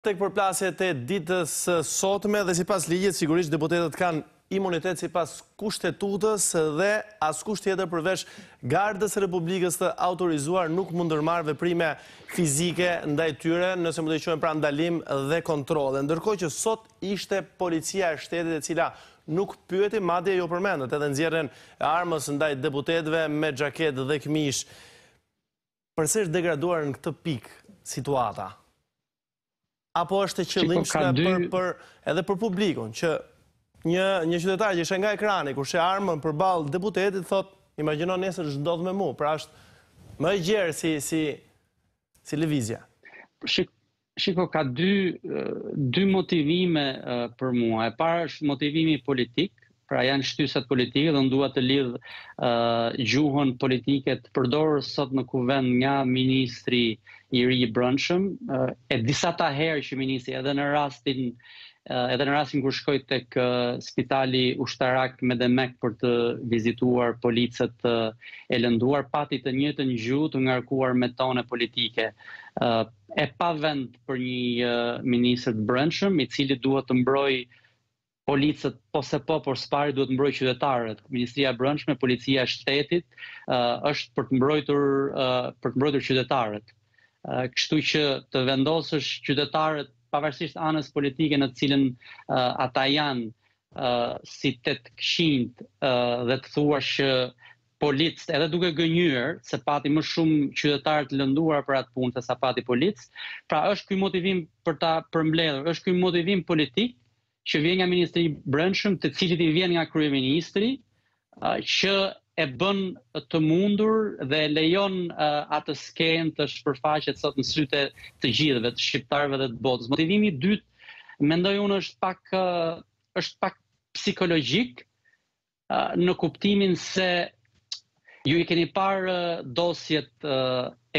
Tek përplasjet e ditës së sotme dhe sipas ligjit sigurisht deputetët kanë imunitet sipas Kushtetutës dhe askush tjetër përveç Gardës së Republikës të autorizuar nuk mund të ndërmarrë veprime fizike ndaj tyre, nëse mund t'i quajmë pra ndalim dhe kontrolle. Ndërkohë që sot ishte Policia e Shtetit e cila nuk pyeti madje ju përmendët edhe nxjerrjen e armës ndaj deputetëve me xhaketë dhe këmishë. Përse është degraduar në këtë pikë situata? Apo është e qëllimshme për, për, edhe për publikun, që një, një qytetar që e sheh nga ekrani, kur sheh armën përballë deputetit, thotë, imagjino nesër ç'ndodh me mu, pra është më e gjerë si, si, si lëvizja. Shik, Shiko, ka dy, dy motivime për mua. E para është motivimi politik, pra janë shtysat politike dhe unë dua të lidh uh, gjuhën politike të përdorur sot në kuvend nga ministri i ri i brendshëm uh, e disata herë që ministri edhe në rastin uh, edhe në rastin kur shkoi tek uh, spitali ushtarak me demek për të vizituar policët uh, e lënduar pati të njëjtën gjuhë të ngarkuar me tone politike uh, e pavend për një ministër të Brendshëm, i cili duhet të mbrojë policët po se po, por s'pari duhet të mbrojë qytetarët. Ministria e Brendshme, policia e shtetit është për të mbrojtur për të mbrojtur qytetarët. Kështu që të vendosësh qytetarët pavarësisht anës politike në të cilën ata janë si të këqinjtë dhe të thuash që policët edhe duke gënjyer se pati më shumë qytetarë të lënduar për atë punë sesa pati policë. Pra është ky motivim për ta përmbledhur, është ky motivim politik që vjen nga Ministri i Brendshëm, të cilit i vjen nga kryeministri, që e bën të mundur dhe e lejon uh, atë skenë të shpërfaqet sot në sytë e të gjithëve, të shqiptarëve dhe të botës. Motivimi i dytë mendoj unë është pak uh, është pak psikologjik, në kuptimin se ju i keni parë dosjet e